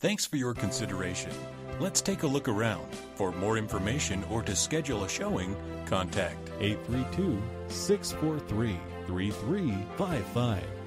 Thanks for your consideration. Let's take a look around. For more information or to schedule a showing, contact 832 643 3355